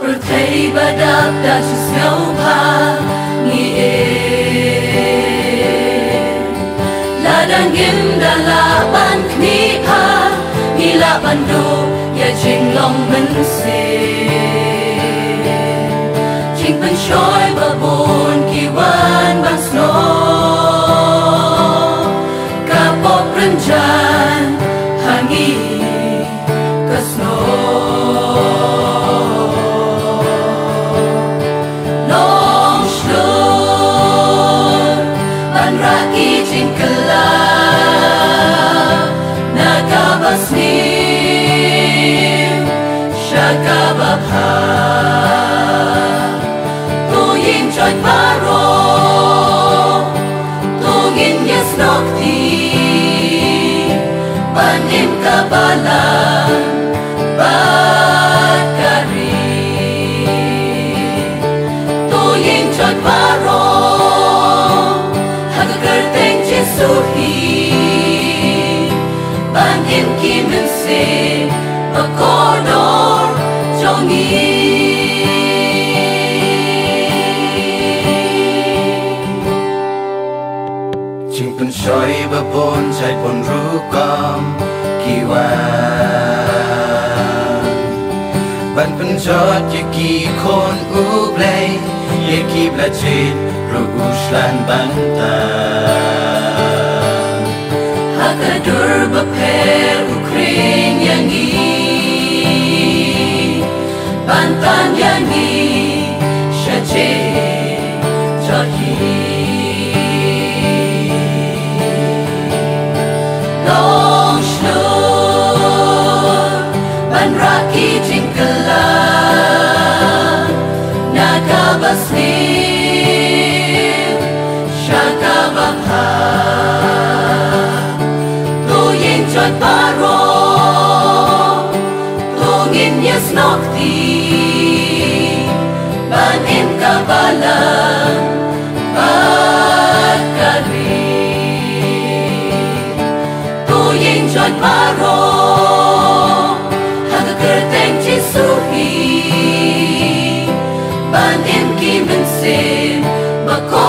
përthej badat të që s'me u pa një e La dëngim dë lapan këmi pa Mi lapan do, ja qenë lomë Tuhan raki jing nakabasnim shakabapha Tuyin joy baro Tungin yes nokti, Panim kabalan Bakari. Tuyin joy baro sorrir Panem kimense Pakodor jongi Chimpun shoi babon chai pon rukam kiwa Ban pun jot yaki kon ublay Yaki blachin Rugushlan bantan Bantan yangi shache jahi Panim shlur ban raki jingkala Nakabasnim shakabapha Tuyin jisuhi Panim kimensin Bakodor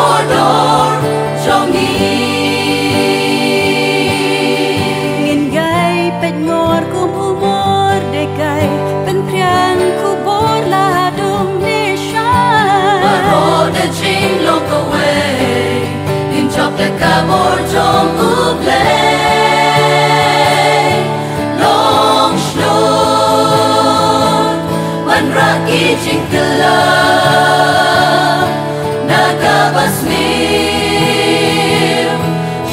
chop the cabor jong ublay Long shlur Man raki ching kala Nakabasmir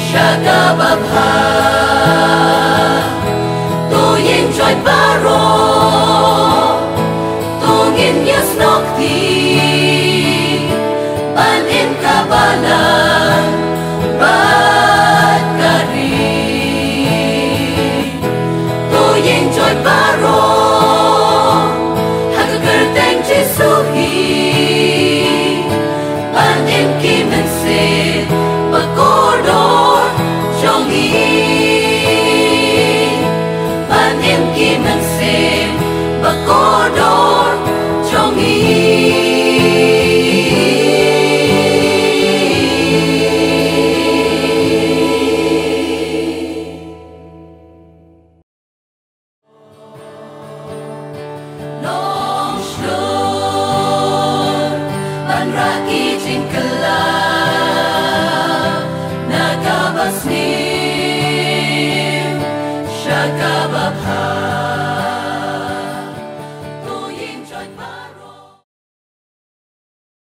Shagababha Tuyin joy paro Tungin yes nokti. Panin kimensin Bakodor jongi Panin kimensin Bakodor jongi Long shlur Ban raki acaba.